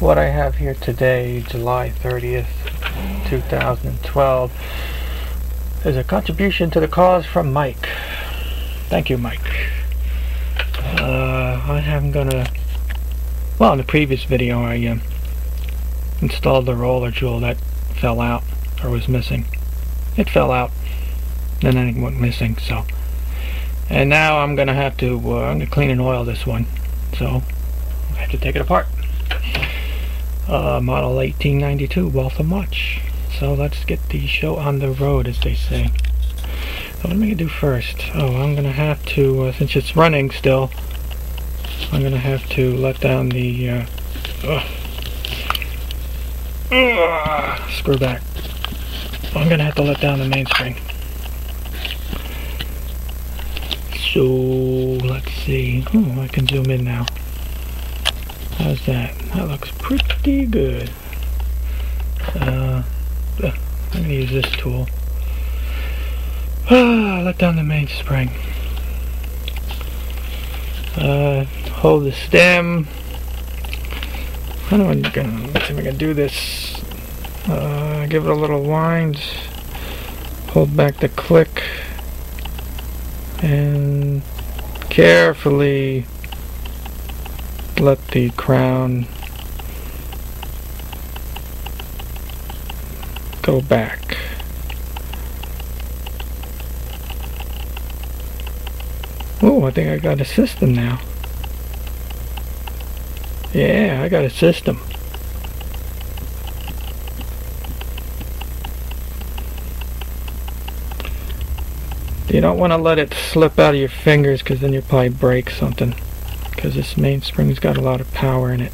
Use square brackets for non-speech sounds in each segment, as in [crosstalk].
what I have here today, July 30th, 2012, is a contribution to the cause from Mike. Thank you, Mike. Uh, I am gonna, well, in the previous video, I uh, installed the roller jewel that fell out or was missing. It fell out, and then it went missing, so. And now I'm gonna have to, uh, I'm gonna clean and oil this one, so I have to take it apart uh, model 1892 Waltham watch. So let's get the show on the road, as they say. So what am I going to do first? Oh, I'm going to have to, uh, since it's running still, I'm going to have to let down the uh, uh, screw back. I'm going to have to let down the mainspring. So, let's see. Oh, I can zoom in now. How's that? That looks pretty good. Uh, I'm going to use this tool. [sighs] Ah, let down the mainspring. Uh, hold the stem. I do I gonna, let's see if I can do this. Uh, give it a little wind. Hold back the click. And carefully let the crown go back. Oh, I think I got a system now. Yeah, I got a system. You don't want to let it slip out of your fingers because then you'll probably break something because this mainspring's got a lot of power in it.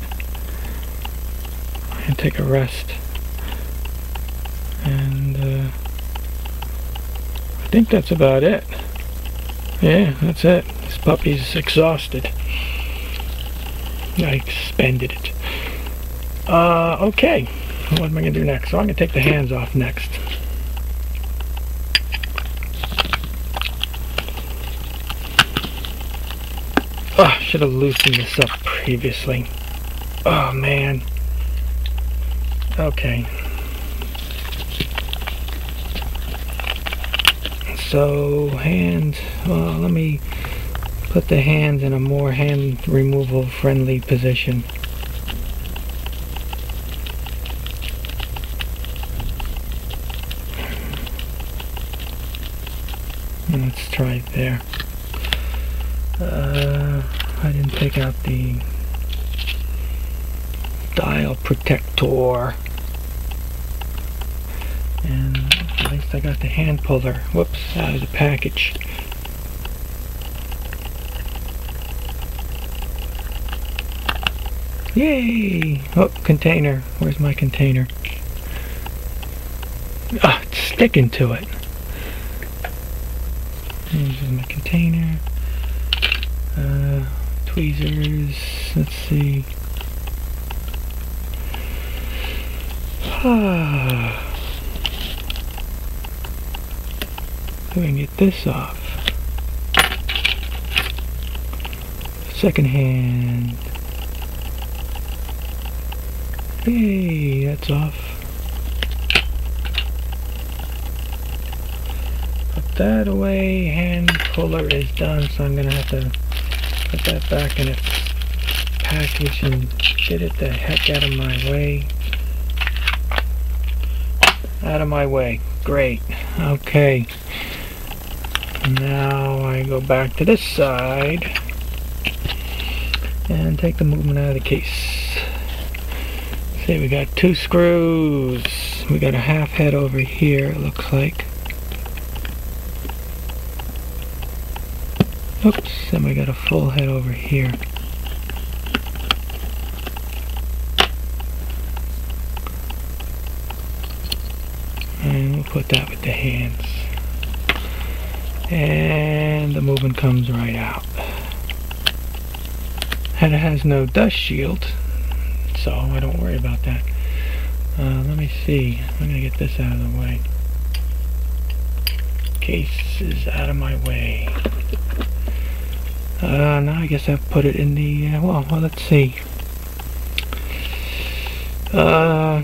I can take a rest. And uh, I think that's about it. Yeah, that's it. This puppy's exhausted. I expended it. Uh, okay. What am I going to do next? So I'm going to take the hands off next. Oh, should have loosened this up previously. Oh, man. Okay. So, hands, well, uh, let me put the hands in a more hand removal friendly position. Let's try it there. Uh, I didn't take out the dial protector. And at least I got the hand puller, whoops, out of the package. Yay! Oh, container. Where's my container? Ah, it's sticking to it. Here's my container. Uh, tweezers. Let's see. Ah. We can get this off. Second hand. Hey, that's off. Put that away. Hand puller is done, so I'm gonna have to put that back in its package and get it the heck out of my way. Out of my way. Great. Okay. Now I go back to this side and take the movement out of the case. See, we got two screws. We got a half head over here, it looks like. Oops, and we got a full head over here. And we'll put that with the hands. And the movement comes right out. And it has no dust shield, so I don't worry about that. Uh, let me see. I'm going to get this out of the way. Case is out of my way. Uh, now I guess I've put it in the, uh, well, well, let's see. Uh,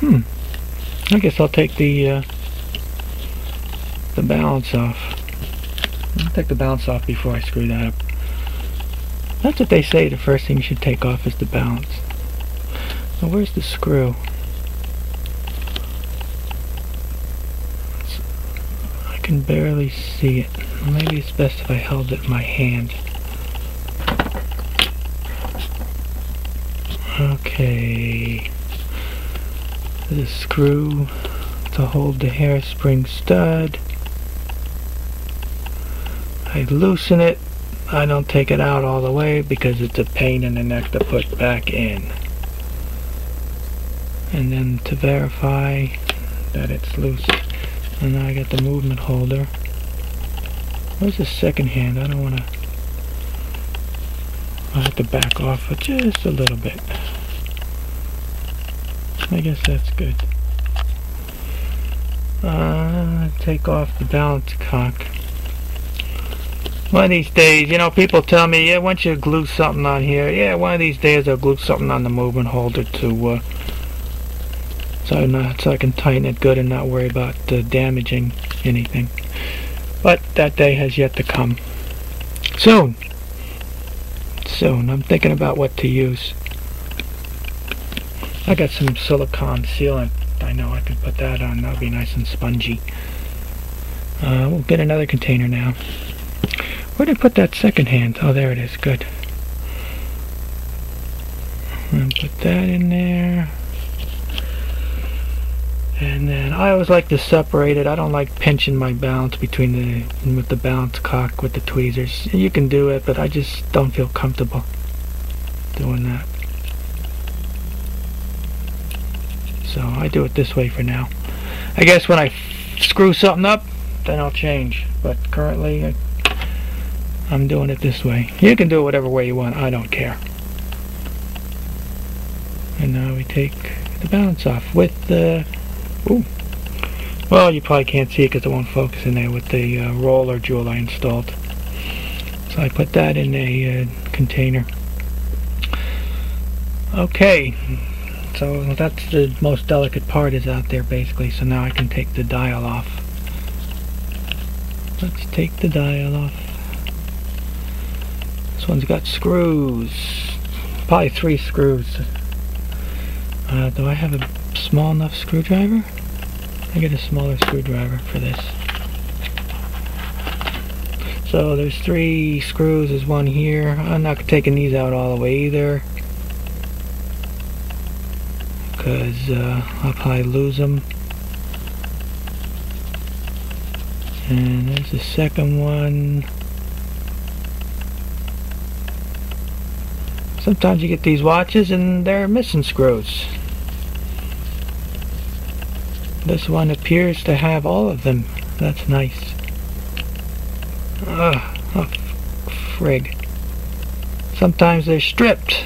hmm. I guess I'll take the uh, the balance off. I'll take the balance off before I screw that up. That's what they say. The first thing you should take off is the balance. Now, where's the screw? I can barely see it. Maybe it's best if I held it in my hand. Okay. The screw to hold the hairspring stud. I loosen it. I don't take it out all the way because it's a pain in the neck to put back in. And then to verify that it's loose. And now I got the movement holder. Where's the second hand? I don't want to... I have to back off for just a little bit. I guess that's good. Uh, take off the balance cock. One of these days, you know, people tell me, yeah, once you glue something on here, yeah, one of these days I'll glue something on the movement holder to, uh, so, not, so I can tighten it good and not worry about uh, damaging anything. But that day has yet to come. Soon. Soon. I'm thinking about what to use. I got some silicone sealant. I know I can put that on. That'll be nice and spongy. Uh, we'll get another container now. Where did I put that second hand? Oh, there it is. Good. Put that in there. And then I always like to separate it. I don't like pinching my balance between the with the balance cock with the tweezers. You can do it, but I just don't feel comfortable doing that. So I do it this way for now. I guess when I screw something up, then I'll change. But currently, I, I'm doing it this way. You can do it whatever way you want. I don't care. And now we take the balance off with the... Ooh. Well, you probably can't see it because it won't focus in there with the uh, roller jewel I installed. So I put that in a uh, container. Okay, so that's the most delicate part is out there basically. So now I can take the dial off. Let's take the dial off. This one's got screws. Probably three screws. Uh, do I have a small enough screwdriver? I get a smaller screwdriver for this. So there's three screws, there's one here. I'm not taking these out all the way either because uh, I'll probably lose them. And there's the second one. Sometimes you get these watches and they're missing screws. This one appears to have all of them. That's nice. Ugh, oh, frig. Sometimes they're stripped.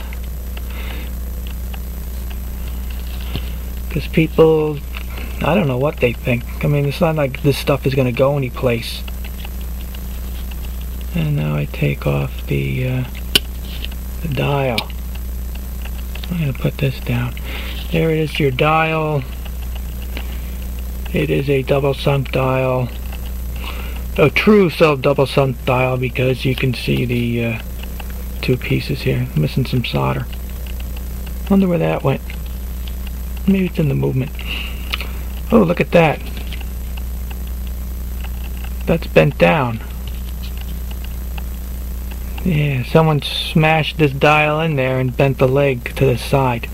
Because people, I don't know what they think. I mean, it's not like this stuff is going to go anyplace. And now I take off the, uh, the dial. I'm going to put this down. There it is, your dial. It is a double sunk dial. A true self double sunk dial because you can see the uh, two pieces here. Missing some solder. Wonder where that went. Maybe it's in the movement. Oh, look at that. That's bent down. Yeah, someone smashed this dial in there and bent the leg to the side.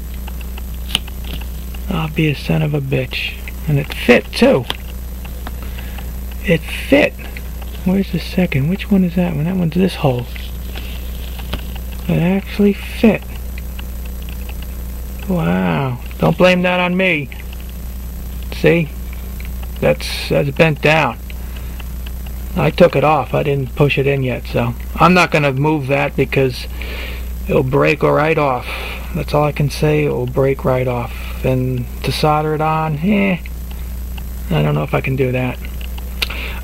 I'll be a son of a bitch. And it fit, too. It fit. Where's the second? Which one is that one? That one's this hole. It actually fit. Wow. Don't blame that on me. See? That's, that's bent down. I took it off. I didn't push it in yet, so I'm not going to move that because it'll break right off. That's all I can say. It will break right off. And to solder it on, eh, I don't know if I can do that.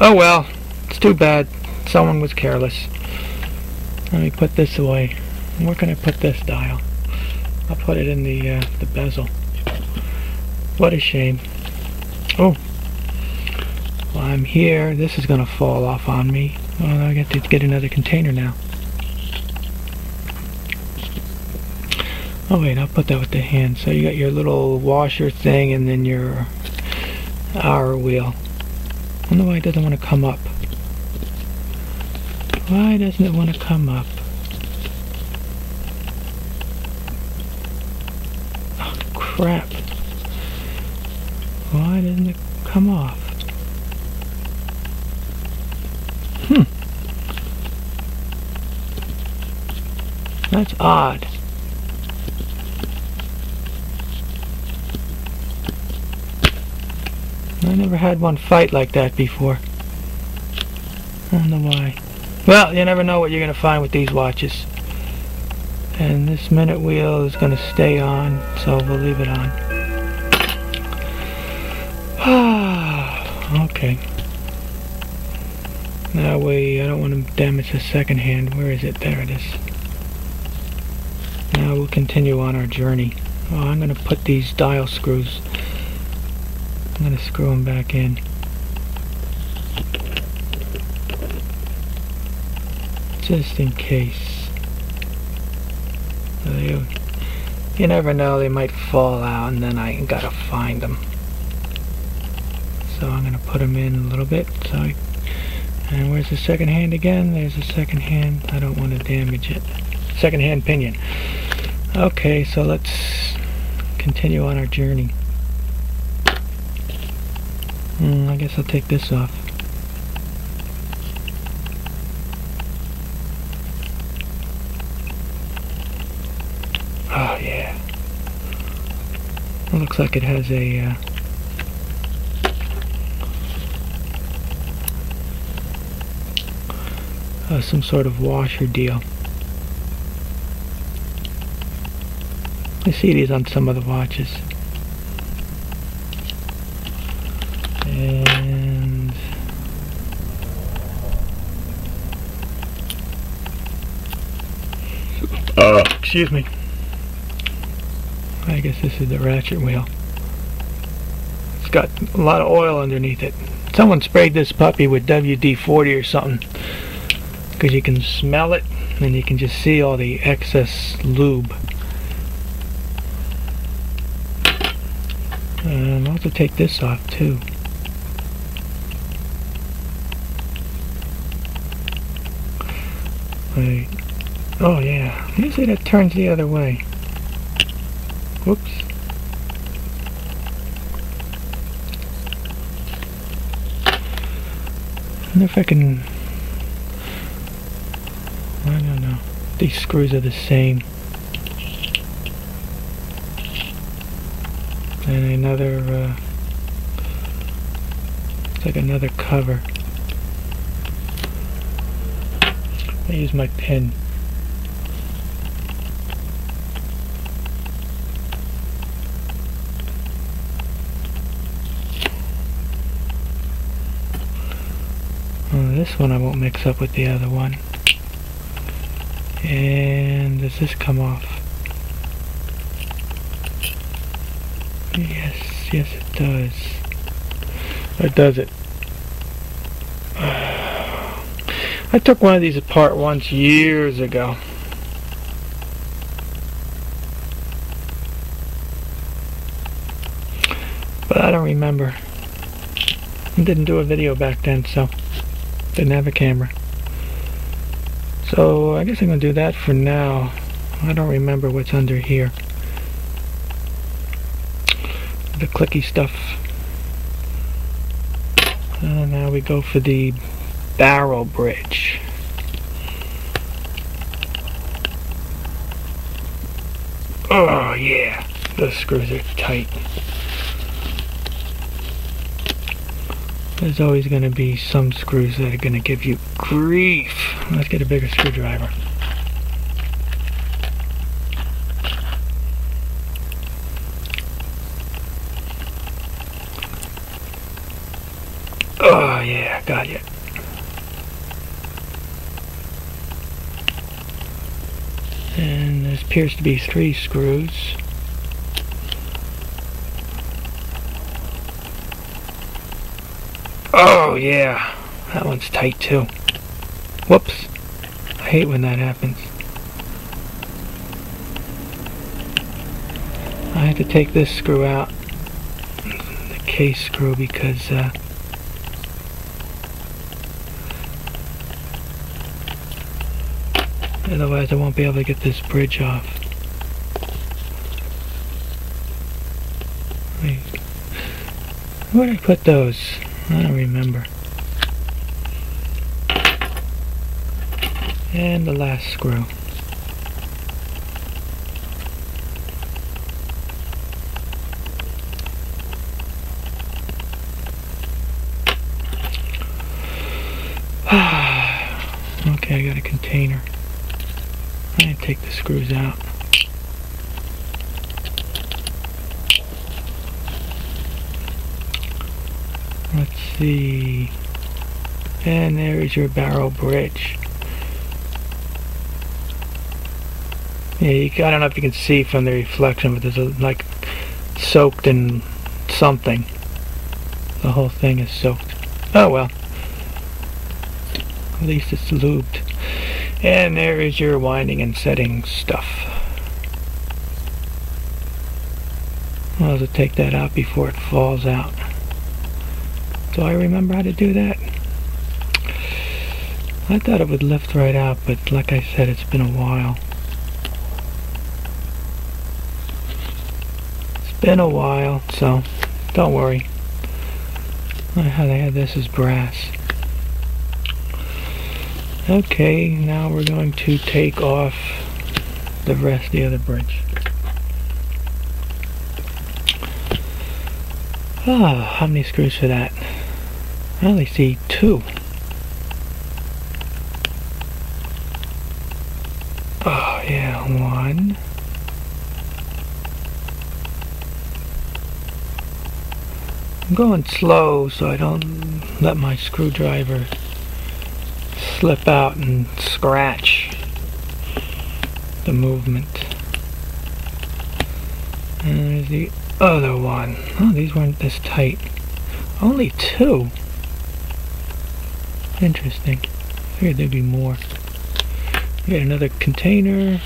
Oh well, it's too bad. Someone was careless. Let me put this away. Where can I put this dial? I'll put it in the uh, the bezel. What a shame. Oh, while I'm here, this is going to fall off on me. Well, I get to get another container now. Oh wait, I'll put that with the hand. So you got your little washer thing and then your hour wheel. I wonder why it doesn't want to come up. Why doesn't it want to come up? Oh, crap. Why doesn't it come off? Hmm. That's odd. Never had one fight like that before. I don't know why. Well, you never know what you're going to find with these watches. And this minute wheel is going to stay on, so we'll leave it on. [sighs] okay. That way, I don't want to damage the second hand. Where is it? There it is. Now we'll continue on our journey. Oh, I'm going to put these dial screws I'm going to screw them back in. Just in case. You, you never know, they might fall out and then I gotta find them. So I'm going to put them in a little bit. So and where's the second hand again? There's the second hand. I don't want to damage it. Second hand pinion. Okay, so let's continue on our journey. Mm, I guess I'll take this off. Oh yeah. It looks like it has a uh, uh, some sort of washer deal. I see these on some of the watches. And uh, excuse me. I guess this is the ratchet wheel. It's got a lot of oil underneath it. Someone sprayed this puppy with WD-40 or something because you can smell it and you can just see all the excess lube. And I'll also take this off too. Wait. Oh yeah. Usually that turns the other way. Whoops. I wonder if I can... I don't know. These screws are the same. And another, uh, it's like another cover. I use my pen. Well, this one I won't mix up with the other one. And does this come off? Yes, yes it does. Or does it? [sighs] I took one of these apart once years ago. But I don't remember. I didn't do a video back then, so didn't have a camera. So I guess I'm going to do that for now. I don't remember what's under here. The clicky stuff. And now we go for the barrel bridge. Oh yeah, those screws are tight. There's always going to be some screws that are going to give you grief. Let's get a bigger screwdriver. Oh yeah, got it. And this appears to be three screws. Oh yeah, that one's tight too. Whoops. I hate when that happens. I had to take this screw out, the case screw, because uh, otherwise I won't be able to get this bridge off. Where did I put those? I don't remember. And the last screw. [sighs] okay, I got a container. I'm going to take the screws out. Let's see. And there is your barrel bridge. Yeah, you, I don't know if you can see from the reflection, but there's a, like soaked in something. The whole thing is soaked. Oh well. At least it's lubed. And there is your winding and setting stuff. I'll have to take that out before it falls out. Do I remember how to do that? I thought it would lift right out, but like I said, it's been a while. It's been a while, so don't worry. How they had this is brass. Okay, now we're going to take off the rest of the other bridge. Ah, how many screws for that? I only see two. Oh, yeah, one. I'm going slow so I don't let my screwdriver slip out and scratch the movement. And there's the other one. Oh, these weren't this tight. Only two. Interesting. I Figured there'd be more. We got another container.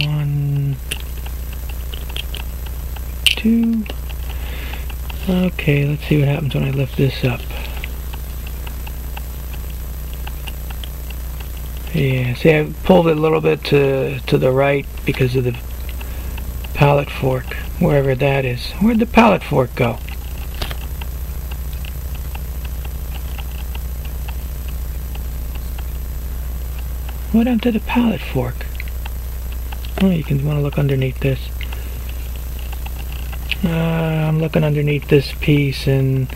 One, two. Okay, let's see what happens when I lift this up. Yeah, see I pulled it a little bit to, to the right because of the pallet fork, wherever that is. Where'd the pallet fork go? What happened to the pallet fork? Oh, you can want to look underneath this. Uh, I'm looking underneath this piece and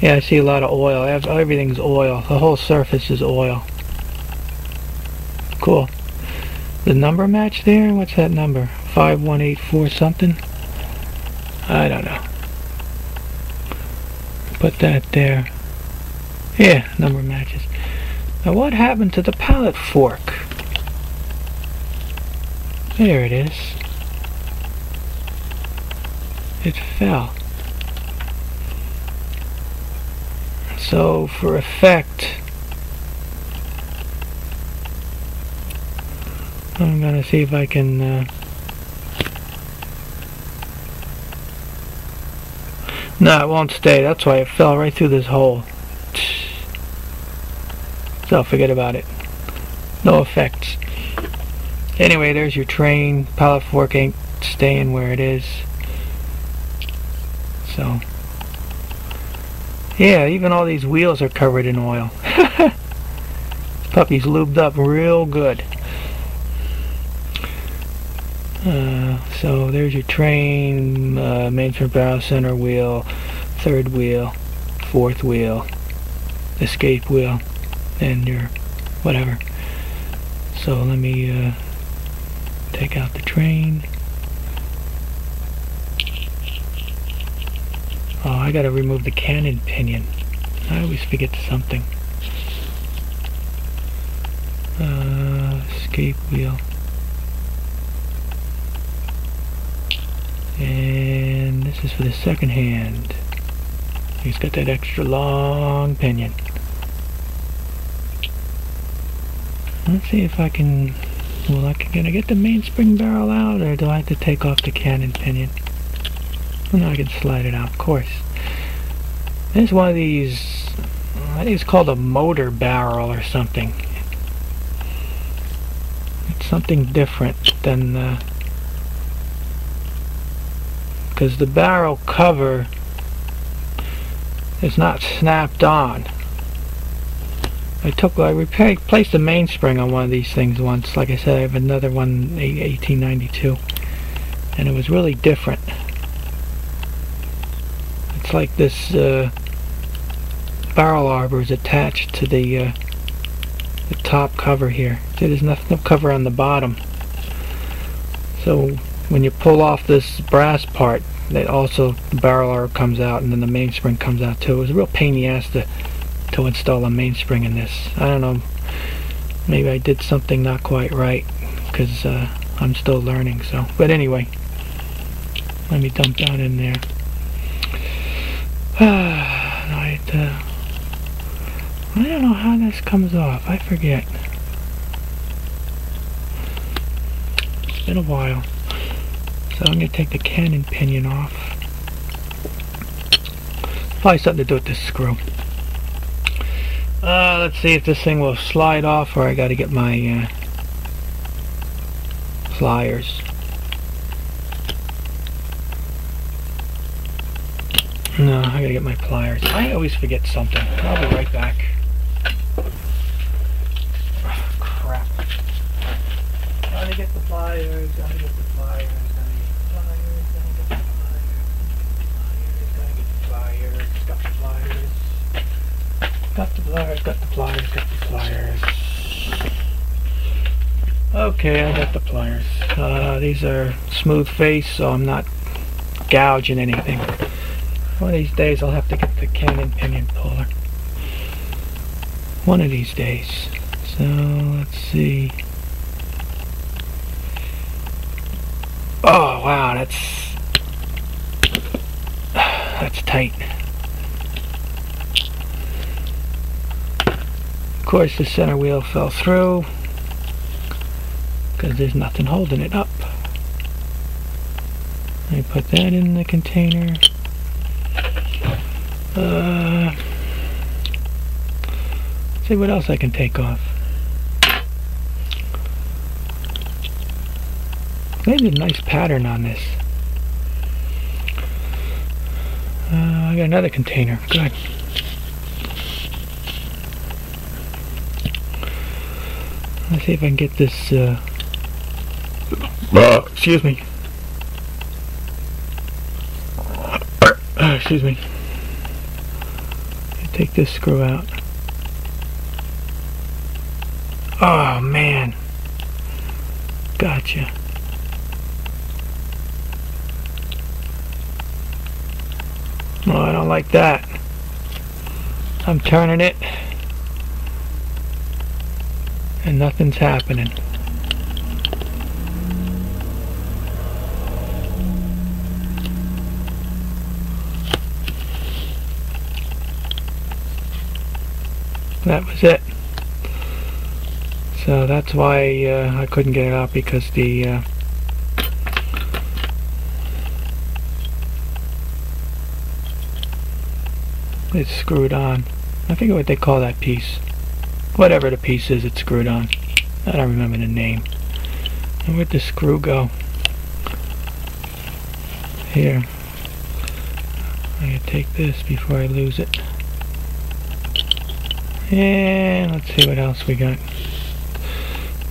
yeah, I see a lot of oil. Everything's oil. The whole surface is oil. Cool. The number match there? What's that number? 5184 something? I don't know. Put that there. Yeah, number matches. Now what happened to the pallet fork? There it is. It fell. So for effect, I'm gonna see if I can uh, No, it won't stay. That's why it fell right through this hole. So forget about it. No effects. Anyway, there's your train. Pallet fork ain't staying where it is. So, yeah, even all these wheels are covered in oil. [laughs] puppy's lubed up real good. Uh, so there's your train, uh, mainframe barrel, center wheel, third wheel, fourth wheel, escape wheel, and your whatever. So let me uh, Take out the train. Oh, I gotta remove the cannon pinion. I always forget something. Uh, escape wheel. And this is for the second hand. He's got that extra long pinion. Let's see if I can... Well, I can, can I get the mainspring barrel out, or do I have to take off the cannon pinion? Well, I can slide it out, of course. This is one of these... I think it's called a motor barrel or something. It's something different than uh, the... Because the barrel cover is not snapped on. I took, I repaired, placed a mainspring on one of these things once. Like I said, I have another one, 1892, and it was really different. It's like this uh, barrel arbor is attached to the uh, the top cover here. There's nothing no cover on the bottom. So when you pull off this brass part, that also the barrel arbor comes out, and then the mainspring comes out too. It was a real pain in the ass to to install a mainspring in this. I don't know, maybe I did something not quite right because uh, I'm still learning. So, but anyway, let me dump that in there. [sighs] I, uh, I don't know how this comes off. I forget. It's been a while. So I'm going to take the cannon pinion off. Probably something to do with this screw. Uh, let's see if this thing will slide off or I gotta get my uh, pliers. No, I gotta get my pliers. I always forget something. I'll be right back. Oh, crap. Gotta get the pliers, gotta get the pliers, gotta get the pliers, gotta get the pliers, gotta get the pliers, got the pliers. Got the pliers, got the pliers, got the pliers. Okay, I got the pliers. Uh, these are smooth face, so I'm not gouging anything. One of these days I'll have to get the cannon pinion puller. One of these days. So, let's see. Oh, wow, that's... [sighs] That's tight. Course, the center wheel fell through because there's nothing holding it up. I put that in the container. Uh, see what else I can take off. Maybe a nice pattern on this. Uh, I got another container. Good. Let's see if I can get this, uh, excuse me. Uh, excuse me. Take this screw out. Oh, man. Gotcha. Oh, I don't like that. I'm turning it and nothing's happening. That was it. So that's why uh, I couldn't get it out because the uh, it's screwed on. I forget what they call that piece whatever the piece is it's screwed on. I don't remember the name. And where'd the screw go? Here. I gotta take this before I lose it. And let's see what else we got.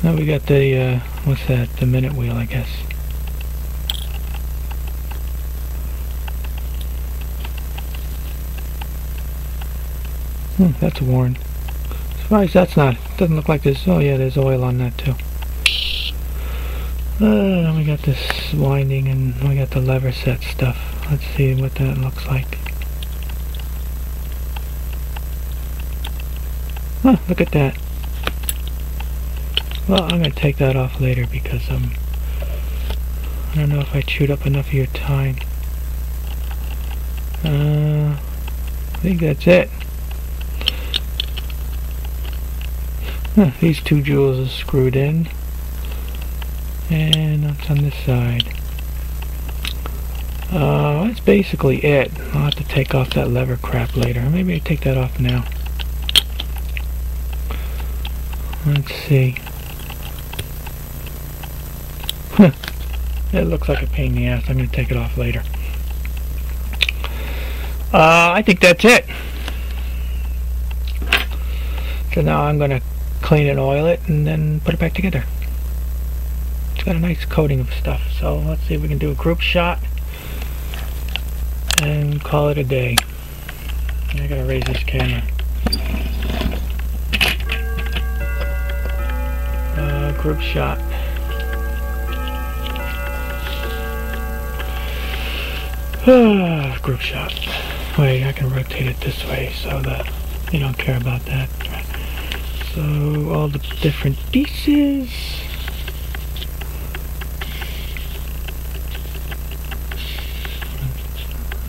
Now we got the, uh, what's that? The minute wheel, I guess. Hmm, that's worn. Surprised that's not. Doesn't look like there's. Oh yeah, there's oil on that too. Uh, we got this winding and we got the lever set stuff. Let's see what that looks like. Huh, look at that. Well, I'm going to take that off later because um, I don't know if I chewed up enough of your time. Uh, I think that's it. These two jewels are screwed in. And it's on this side. Uh, that's basically it. I'll have to take off that lever crap later. Maybe I take that off now. Let's see. it looks like a pain in the ass. I'm going to take it off later. Uh, I think that's it. So now I'm going to clean and oil it and then put it back together. It's got a nice coating of stuff. So let's see if we can do a group shot and call it a day. I gotta raise this camera. Uh, group shot. [sighs] group shot. Wait, I can rotate it this way so that you don't care about that. So all the different pieces.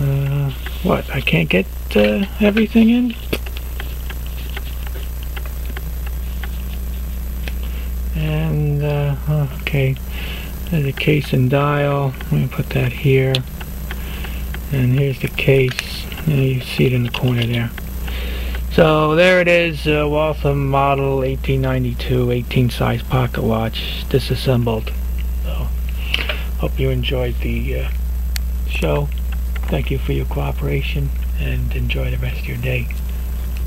Uh, what? I can't get uh, everything in? And, uh, okay. There's a case and dial. Let me put that here. And here's the case. And you see it in the corner there. So there it is, uh, Waltham model 1892 18 size pocket watch disassembled. So hope you enjoyed the uh, show. Thank you for your cooperation and enjoy the rest of your day.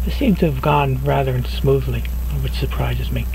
This seemed to have gone rather smoothly, which surprises me.